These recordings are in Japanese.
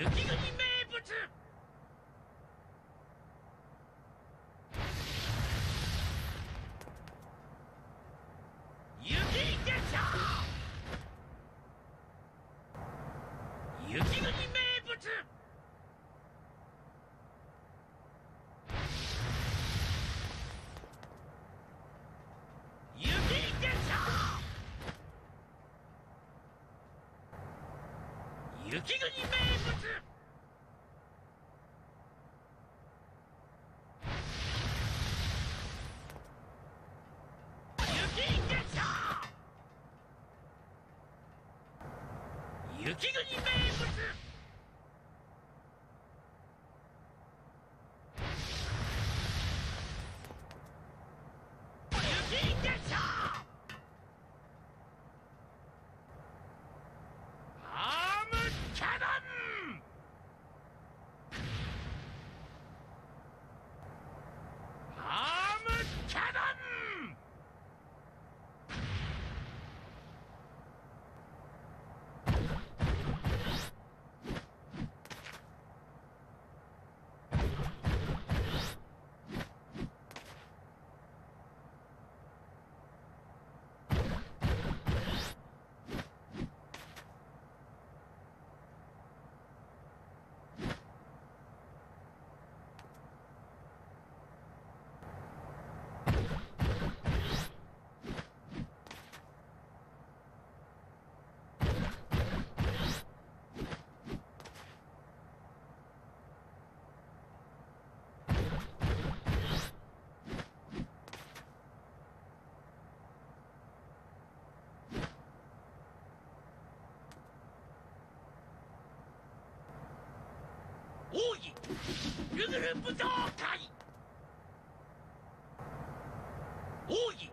雪国名物。雪でしょ雪国名物雪でしょ雪国名物雪でしょ雪国名物雪でグループ状態。王位。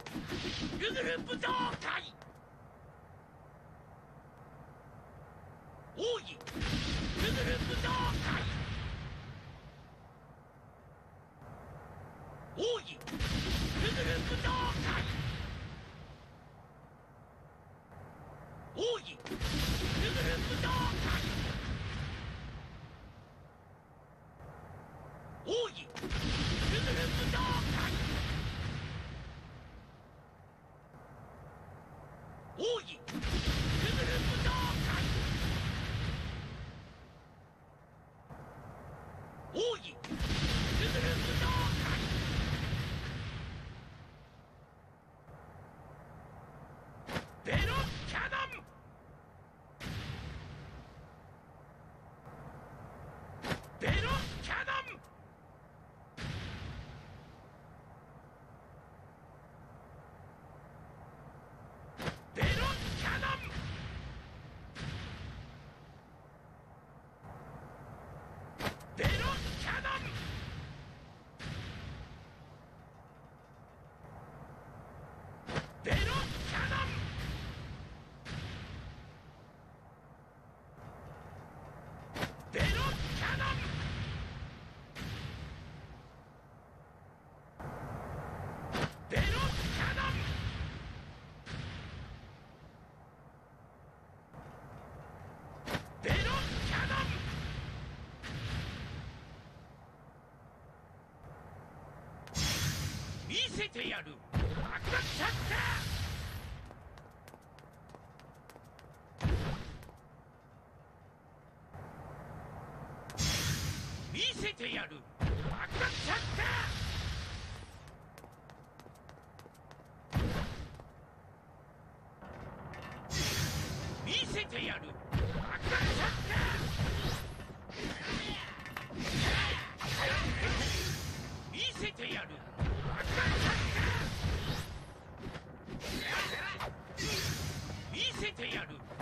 ググループ状態。王位。ググループ状態。王位。ググループ状態。无以人的人不杀无以人的人不杀无以人的人不杀せてやる。爆弾シャッター。見せてやる。爆弾シャッター。見せてやる。爆弾シャッター。見せてやる。見せてやる。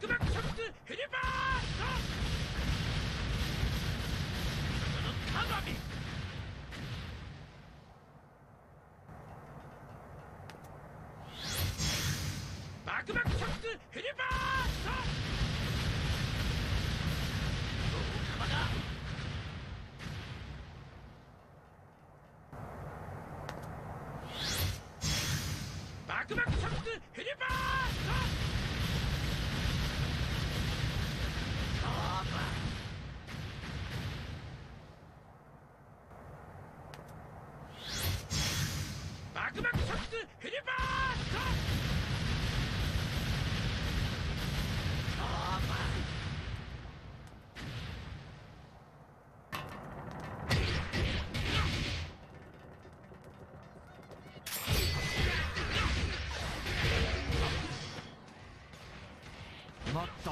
クバッヘリバート。このカバ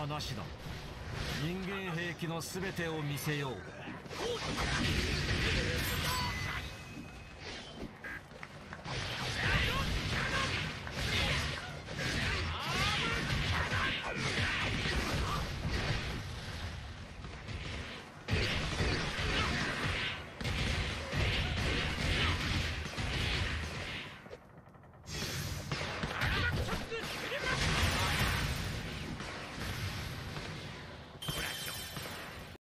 なしだ。人間兵器の全てを見せよう。